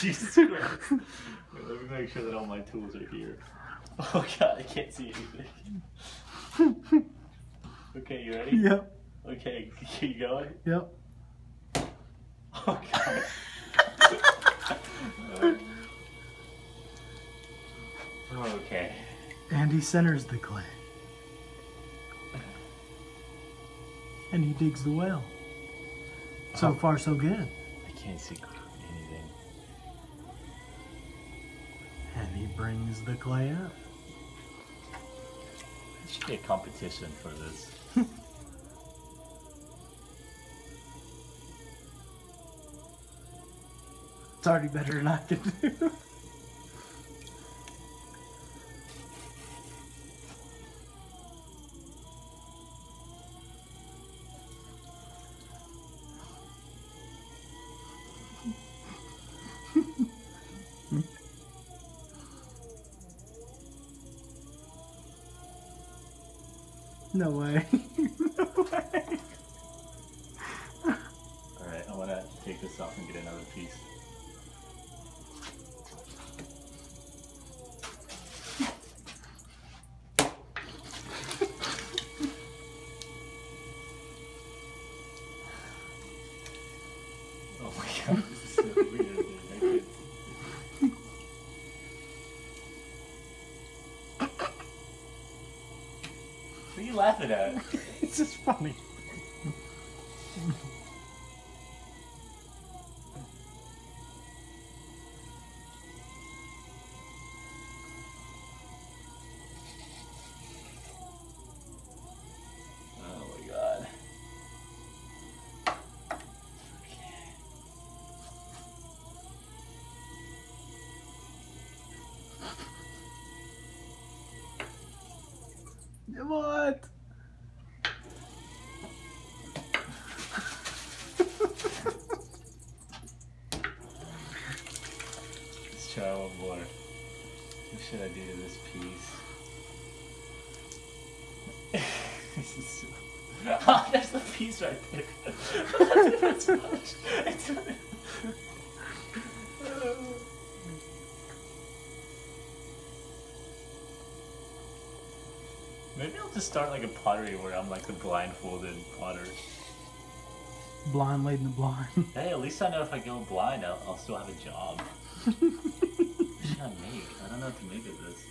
Jesus Christ. Wait, let me make sure that all my tools are here. Oh god, I can't see anything. Okay, you ready? Yep. Okay, keep going. Yep. Oh god. okay. And he centers the clay. And he digs the well. So Oh. far, so good. I can't see anything. And he brings the clay up. There should be a competition for this. It's already better than I can do. No way. no way. Alright, I wanna take this off and get another piece. Oh my god, this is so weird. dude. I can't see. What are you laughing at? it's just funny. What? Let's try one more. What should I do to this piece? this is so... Oh, there's the piece right there. Much. Maybe I'll just start like a pottery where I'm like the blindfolded potter. Blind leading the blind. Hey, at least I know if I go blind, I'll, I'll still have a job. what should I make? I don't know what to make of this.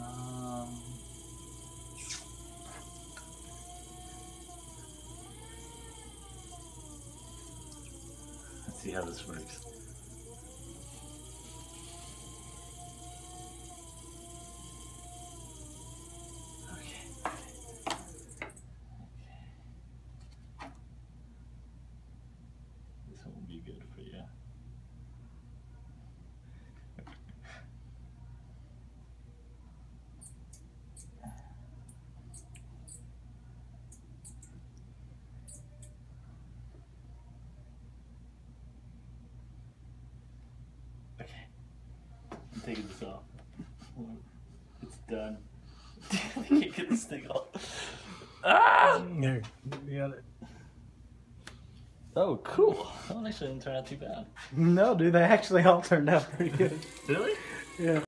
Um, let's see how this works. This will be good for you. Okay. I'm taking this off. It's done. I can't get this thing off. Ah! There, you got it. Oh, cool. That one actually didn't turn out too bad. No, dude, they actually all turned out pretty good. Really? Yeah.